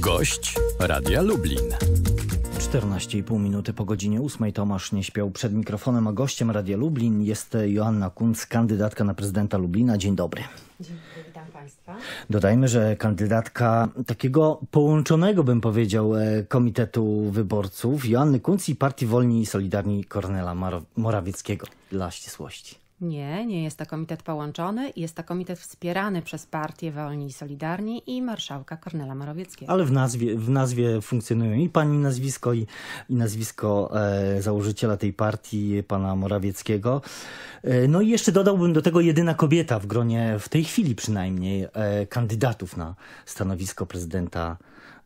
Gość Radia Lublin. 14,5 minuty po godzinie 8 Tomasz nie śpiał przed mikrofonem, a gościem Radia Lublin jest Joanna Kunc, kandydatka na prezydenta Lublina. Dzień dobry. Dzień dobry, witam Państwa. Dodajmy, że kandydatka takiego połączonego, bym powiedział, e, Komitetu Wyborców Joanny Kunc i Partii Wolni i Solidarni Kornela Morawieckiego dla ścisłości. Nie, nie jest to komitet połączony, jest to komitet wspierany przez partię Wolni i Solidarni i marszałka Kornela Morawieckiego. Ale w nazwie, w nazwie funkcjonują i pani nazwisko, i, i nazwisko e, założyciela tej partii, pana Morawieckiego. E, no i jeszcze dodałbym do tego jedyna kobieta w gronie, w tej chwili przynajmniej, e, kandydatów na stanowisko prezydenta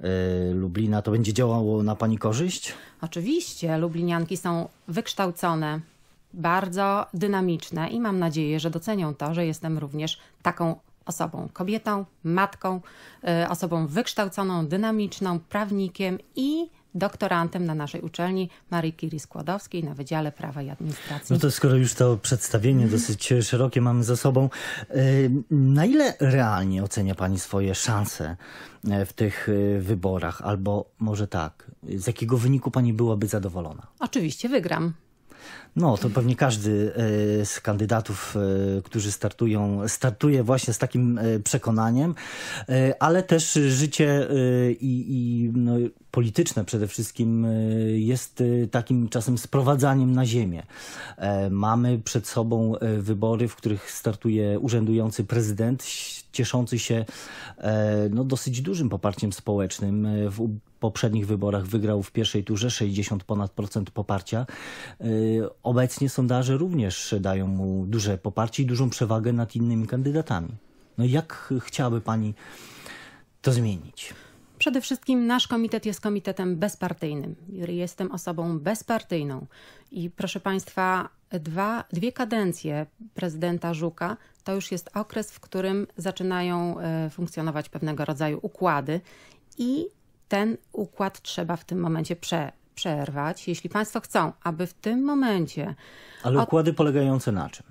e, Lublina. To będzie działało na pani korzyść? Oczywiście, lublinianki są wykształcone, bardzo dynamiczne i mam nadzieję, że docenią to, że jestem również taką osobą, kobietą, matką, y, osobą wykształconą, dynamiczną, prawnikiem i doktorantem na naszej uczelni Marii Curie Skłodowskiej na Wydziale Prawa i Administracji. No to skoro już to przedstawienie dosyć szerokie mamy za sobą, y, na ile realnie ocenia Pani swoje szanse y, w tych wyborach? Albo może tak, z jakiego wyniku Pani byłaby zadowolona? Oczywiście wygram. No, to pewnie każdy e, z kandydatów, e, którzy startują, startuje właśnie z takim e, przekonaniem, ale też życie i, i no, polityczne przede wszystkim jest takim czasem sprowadzaniem na ziemię. Mamy przed sobą wybory, w których startuje urzędujący prezydent, cieszący się no, dosyć dużym poparciem społecznym. W poprzednich wyborach wygrał w pierwszej turze 60 ponad procent poparcia. Obecnie sondaże również dają mu duże poparcie i dużą przewagę nad innymi kandydatami. No jak chciałaby Pani to zmienić? Przede wszystkim nasz komitet jest komitetem bezpartyjnym. Jestem osobą bezpartyjną i proszę Państwa, dwa, dwie kadencje prezydenta Żuka to już jest okres, w którym zaczynają e, funkcjonować pewnego rodzaju układy i ten układ trzeba w tym momencie prze, przerwać, jeśli Państwo chcą, aby w tym momencie. Ale układy od... polegające na czym?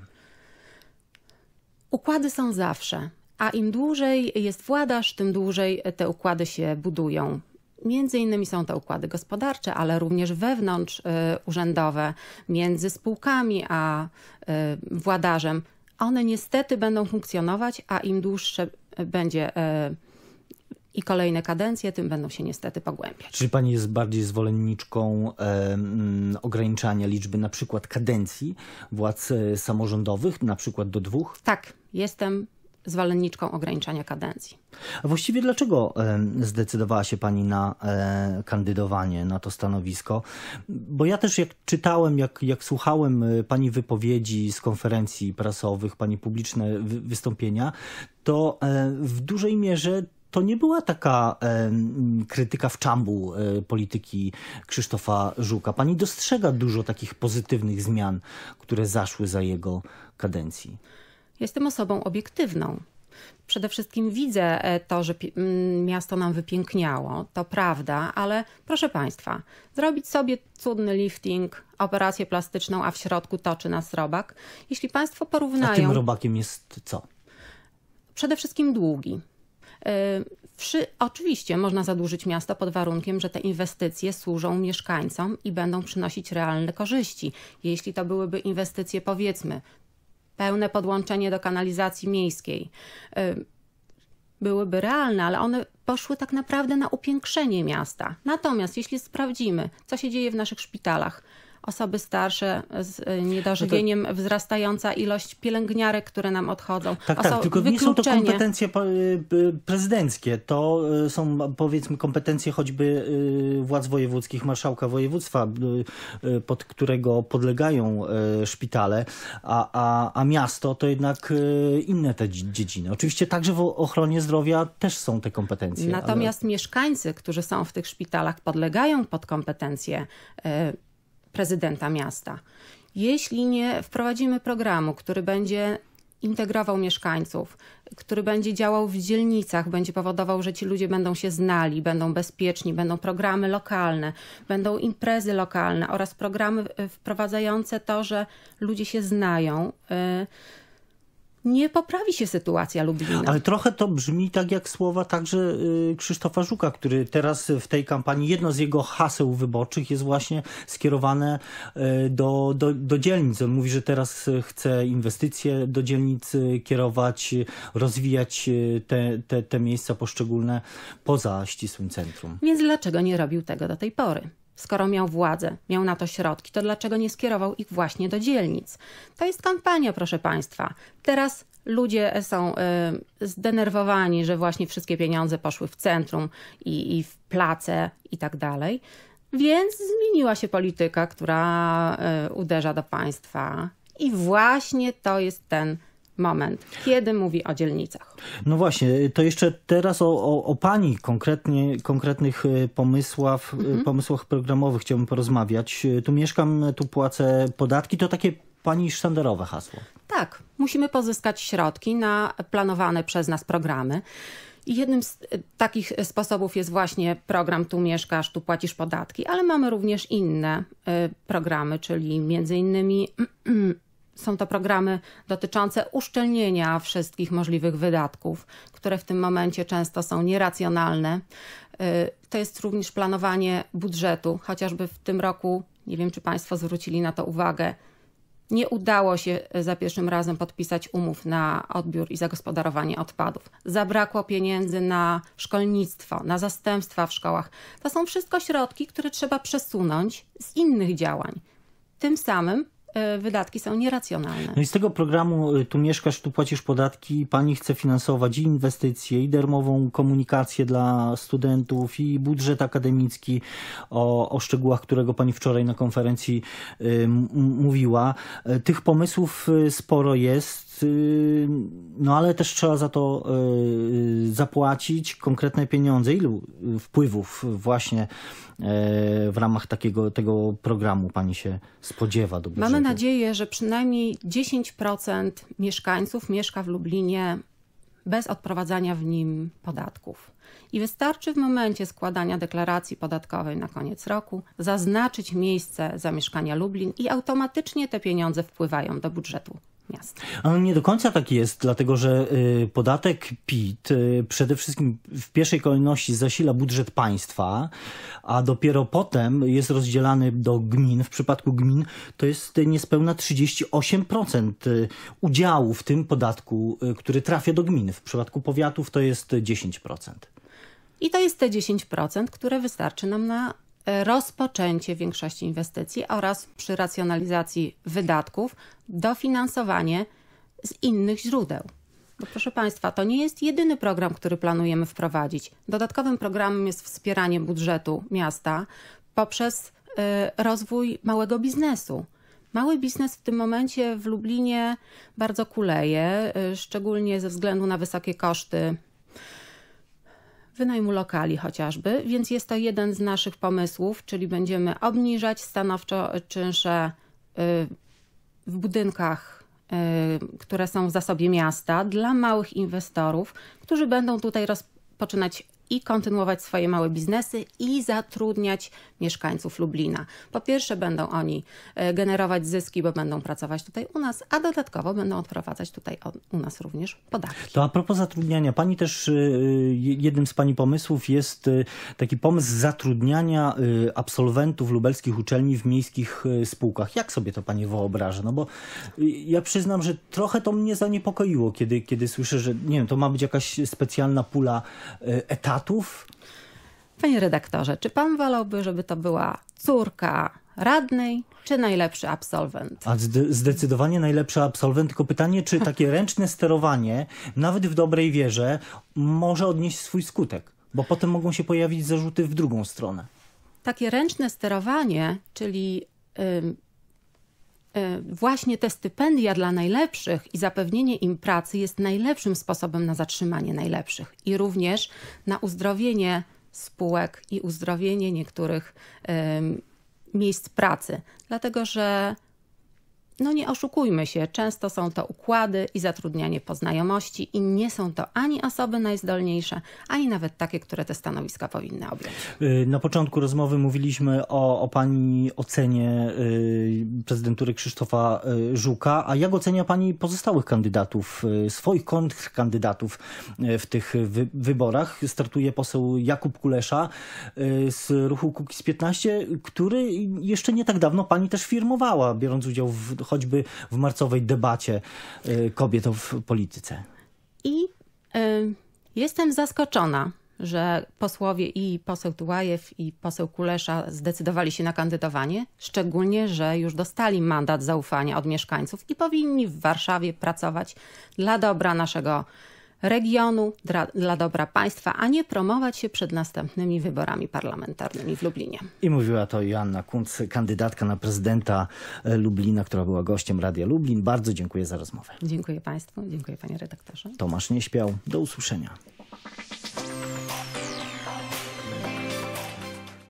Układy są zawsze, a im dłużej jest władarz, tym dłużej te układy się budują. Między innymi są to układy gospodarcze, ale również wewnątrz y, urzędowe, między spółkami a y, władarzem. One niestety będą funkcjonować, a im dłuższe będzie y, i kolejne kadencje tym będą się niestety pogłębiać. Czy pani jest bardziej zwolenniczką e, ograniczania liczby na przykład kadencji władz e, samorządowych, na przykład do dwóch? Tak, jestem zwolenniczką ograniczania kadencji. A właściwie dlaczego zdecydowała się Pani na e, kandydowanie na to stanowisko? Bo ja też jak czytałem, jak, jak słuchałem e, Pani wypowiedzi z konferencji prasowych, Pani publiczne wystąpienia, to w dużej mierze to nie była taka e, krytyka w czambu e, polityki Krzysztofa Żuka. Pani dostrzega dużo takich pozytywnych zmian, które zaszły za jego kadencji. Jestem osobą obiektywną. Przede wszystkim widzę e, to, że miasto nam wypiękniało, to prawda, ale proszę Państwa, zrobić sobie cudny lifting, operację plastyczną, a w środku toczy nas robak. Jeśli Państwo porównają... A tym robakiem jest co? Przede wszystkim długi. Przy, oczywiście można zadłużyć miasto pod warunkiem, że te inwestycje służą mieszkańcom i będą przynosić realne korzyści. Jeśli to byłyby inwestycje, powiedzmy, pełne podłączenie do kanalizacji miejskiej, byłyby realne, ale one poszły tak naprawdę na upiększenie miasta. Natomiast jeśli sprawdzimy, co się dzieje w naszych szpitalach, osoby starsze z y, niedożywieniem, no to... wzrastająca ilość pielęgniarek, które nam odchodzą. Tak, tak, tylko nie są to kompetencje y, prezydenckie, to y, są powiedzmy kompetencje choćby władz wojewódzkich, marszałka województwa, pod którego podlegają szpitale, a, a, a miasto to jednak inne te dziedziny. Oczywiście także w ochronie zdrowia też są te kompetencje. Natomiast ale... mieszkańcy, którzy są w tych szpitalach, podlegają pod kompetencje prezydenta miasta. Jeśli nie wprowadzimy programu, który będzie integrował mieszkańców, który będzie działał w dzielnicach, będzie powodował, że ci ludzie będą się znali, będą bezpieczni, będą programy lokalne, będą imprezy lokalne oraz programy wprowadzające to, że ludzie się znają. Y, nie poprawi się sytuacja Lublina. Ale trochę to brzmi tak jak słowa także y, Krzysztofa Żuka, który teraz w tej kampanii, jedno z jego haseł wyborczych jest właśnie skierowane y, do, do, do dzielnic. On mówi, że teraz chce inwestycje do dzielnic kierować, rozwijać te, te, te miejsca poszczególne poza ścisłym centrum. Więc dlaczego nie robił tego do tej pory? Skoro miał władzę, miał na to środki, to dlaczego nie skierował ich właśnie do dzielnic? To jest kampania, proszę Państwa. Teraz ludzie są y, zdenerwowani, że właśnie wszystkie pieniądze poszły w centrum i, i w place i tak dalej. Więc zmieniła się polityka, która y, uderza do państwa. I właśnie to jest ten moment, kiedy mówi o dzielnicach. No właśnie, to jeszcze teraz o, o, o Pani konkretnie, konkretnych e, pomysłach, e, mhm. pomysłach programowych chciałbym porozmawiać. Tu mieszkam, tu płacę podatki, to takie Pani sztandarowe hasło. Tak, musimy pozyskać środki na planowane przez nas programy. I jednym z takich sposobów jest właśnie program Tu mieszkasz, tu płacisz podatki, ale mamy również inne programy, czyli między innymi Są to programy dotyczące uszczelnienia wszystkich możliwych wydatków, które w tym momencie często są nieracjonalne. Y, to jest również planowanie budżetu, chociażby w tym roku, nie wiem czy Państwo zwrócili na to uwagę, nie udało się za pierwszym razem podpisać umów na odbiór i zagospodarowanie odpadów. Zabrakło pieniędzy na szkolnictwo, na zastępstwa w szkołach. To są wszystko środki, które trzeba przesunąć z innych działań. Tym samym wydatki są nieracjonalne. No i z tego programu e, Tu mieszkasz, tu płacisz podatki, pani chce finansować i inwestycje, i darmową komunikację dla studentów, i budżet akademicki, o, o szczegółach którego pani wczoraj na konferencji y, mówiła. Tych pomysłów sporo jest, y, no ale też trzeba za to y, zapłacić konkretne pieniądze. Ilu wpływów właśnie w ramach takiego tego programu pani się spodziewa do budżetu? Mamy nadzieję, że przynajmniej 10% mieszkańców mieszka w Lublinie bez odprowadzania w nim podatków. I wystarczy w momencie składania deklaracji podatkowej na koniec roku zaznaczyć miejsce zamieszkania Lublin i automatycznie te pieniądze wpływają do budżetu miasta. Ale nie do końca tak jest, dlatego że y, podatek PIT y, przede wszystkim w pierwszej kolejności zasila budżet państwa, a dopiero potem jest rozdzielany do gmin. W przypadku gmin to jest niespełna 38% y, udziału w tym podatku, który trafia do gmin. W przypadku powiatów to jest 10%. I to jest te 10%, które wystarczy nam na rozpoczęcie większości inwestycji oraz przy racjonalizacji wydatków dofinansowanie z innych źródeł. Bo proszę Państwa, to nie jest jedyny program, który planujemy wprowadzić. Dodatkowym programem jest wspieranie budżetu miasta poprzez y, rozwój małego biznesu. Mały biznes w tym momencie w Lublinie bardzo kuleje, y, szczególnie ze względu na wysokie koszty wynajmu lokali chociażby, więc jest to jeden z naszych pomysłów, czyli będziemy obniżać stanowczo czynsze y, w budynkach, y, które są w zasobie miasta dla małych inwestorów, którzy będą tutaj rozpoczynać i kontynuować swoje małe biznesy i zatrudniać mieszkańców Lublina. Po pierwsze będą oni e, generować zyski, bo będą pracować tutaj u nas, a dodatkowo będą odprowadzać tutaj u nas również podatki. To a propos zatrudniania, pani też, e, jednym z pani pomysłów jest e, taki pomysł zatrudniania absolwentów lubelskich uczelni w miejskich spółkach. Jak sobie to pani wyobraża? No bo ja przyznam, że trochę to mnie zaniepokoiło, kiedy, kiedy słyszę, że nie wiem, to ma być jakaś specjalna pula etatów, Panie redaktorze, czy pan wolałby, żeby to była córka radnej, czy najlepszy absolwent? A zdecydowanie najlepszy absolwent, tylko pytanie, czy takie ręczne sterowanie, nawet w dobrej wierze, może odnieść swój skutek? Bo potem mogą się pojawić zarzuty w drugą stronę. Takie ręczne sterowanie, czyli Y, właśnie te stypendia dla najlepszych i zapewnienie im pracy jest najlepszym sposobem na zatrzymanie najlepszych i również na uzdrowienie spółek i uzdrowienie niektórych miejsc pracy. Dlatego, że no nie oszukujmy się, często są to układy i zatrudnianie po znajomości i nie są to ani osoby najzdolniejsze, ani nawet takie, które te stanowiska powinny objąć. Y, na początku rozmowy mówiliśmy o, o pani ocenie y, prezydentury Krzysztofa y, Żuka, a jak ocenia pani pozostałych kandydatów, swoich kontrkandydatów w tych wy, wyborach? Startuje poseł Jakub Kulesza z ruchu Kukiz 15, który jeszcze nie tak dawno pani też firmowała, biorąc udział w, choćby w marcowej debacie y, kobiet w polityce. I y, jestem zaskoczona, że posłowie i poseł Tułajew i poseł Kulesza zdecydowali się na kandydowanie, szczególnie, że już dostali mandat zaufania od mieszkańców i powinni w Warszawie pracować dla dobra naszego regionu, dla, dla dobra państwa, a nie promować się przed następnymi wyborami parlamentarnymi w Lublinie. I mówiła to Joanna Kunc, kandydatka na prezydenta e, Lublina, która była gościem Radia Lublin. Bardzo dziękuję za rozmowę. Dziękuję Państwu, dziękuję Panie redaktorze. Tomasz nie śpiał. Do usłyszenia.